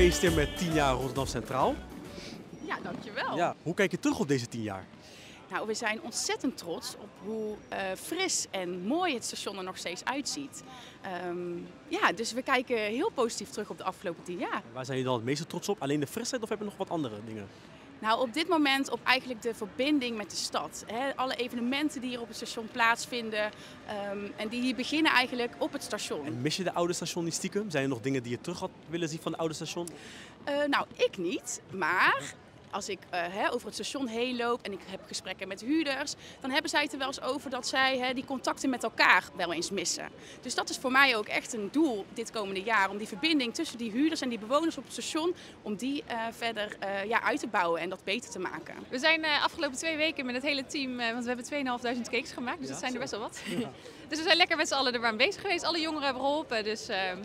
gefeliciteerd met 10 jaar Rotterdam Centraal. Ja, dankjewel. Ja, hoe kijk je terug op deze 10 jaar? Nou, we zijn ontzettend trots op hoe uh, fris en mooi het station er nog steeds uitziet. Um, ja, dus we kijken heel positief terug op de afgelopen 10 jaar. Waar zijn jullie dan het meeste trots op? Alleen de frisheid of heb je nog wat andere dingen? Nou, op dit moment op eigenlijk de verbinding met de stad. alle evenementen die hier op het station plaatsvinden um, en die hier beginnen eigenlijk op het station. En mis je de oude station niet stiekem? Zijn er nog dingen die je terug had willen zien van het oude station? Uh, nou, ik niet. Maar als ik uh, hè, over het station heen loop en ik heb gesprekken met huurders, dan hebben zij het er wel eens over dat zij hè, die contacten met elkaar wel eens missen. Dus dat is voor mij ook echt een doel dit komende jaar, om die verbinding tussen die huurders en die bewoners op het station, om die uh, verder uh, ja, uit te bouwen en dat beter te maken. We zijn afgelopen twee weken met het hele team, want we hebben 2.500 cakes gemaakt, dus ja, dat zijn er best wel wat. Ja. dus we zijn lekker met z'n allen er aan bezig geweest. Alle jongeren hebben geholpen, dus ja,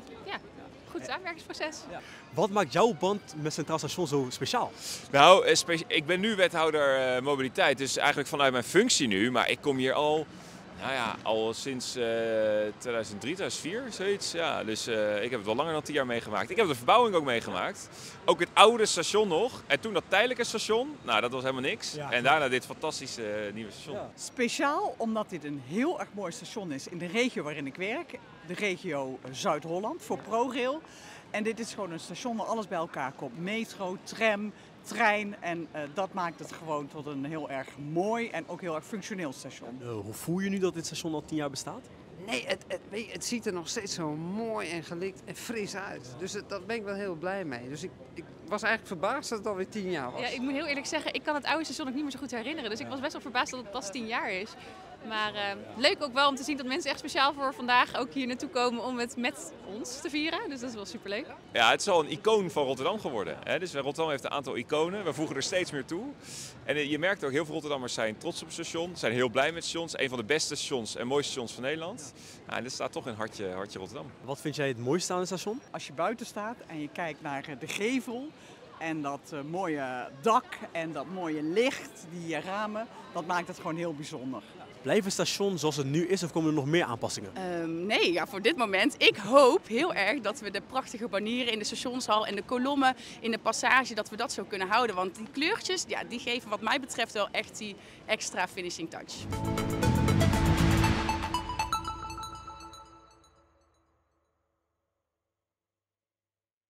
goed samenwerkingsproces. Ja. Wat maakt jouw band met Centraal Station zo speciaal? Nou, eh, ik ben nu wethouder uh, mobiliteit, dus eigenlijk vanuit mijn functie nu. Maar ik kom hier al, nou ja, al sinds uh, 2003, 2004, zoiets. Ja, dus uh, ik heb het wel langer dan tien jaar meegemaakt. Ik heb de verbouwing ook meegemaakt. Ook het oude station nog. En toen dat tijdelijke station, nou dat was helemaal niks. Ja, en daarna dit fantastische nieuwe station. Ja. Speciaal omdat dit een heel erg mooi station is in de regio waarin ik werk. De regio Zuid-Holland voor ProRail. En dit is gewoon een station waar alles bij elkaar komt. Metro, tram, trein. En uh, dat maakt het gewoon tot een heel erg mooi en ook heel erg functioneel station. Uh, hoe voel je nu dat dit station al tien jaar bestaat? Nee, het, het, het, ziet er nog steeds zo mooi en gelikt en fris uit. Dus daar ben ik wel heel blij mee. Dus ik, ik, was eigenlijk verbaasd dat het alweer tien jaar was. Ja, ik moet heel eerlijk zeggen, ik kan het oude station ook niet meer zo goed herinneren. Dus ik was best wel verbaasd dat het pas tien jaar is. Maar uh, leuk ook wel om te zien dat mensen echt speciaal voor vandaag ook hier naartoe komen om het met ons te vieren. Dus dat is wel superleuk. Ja, het is al een icoon van Rotterdam geworden. Hè? Dus Rotterdam heeft een aantal iconen. We voegen er steeds meer toe. En eh, je merkt ook, heel veel Rotterdammers zijn trots op het station. Zijn heel blij met het station. Een van de beste stations en mooiste stations van Nederland. Ja, en dit staat toch in hartje, hartje Rotterdam. Wat vind jij het mooiste aan het station? Als je buiten staat en je kijkt naar de gevel en dat uh, mooie dak en dat mooie licht, die ramen, dat maakt het gewoon heel bijzonder. Blijft het station zoals het nu is of komen er nog meer aanpassingen? Um, nee, ja, voor dit moment. Ik hoop heel erg dat we de prachtige banieren in de stationshal en de kolommen in de passage, dat we dat zo kunnen houden. Want die kleurtjes, ja, die geven wat mij betreft wel echt die extra finishing touch.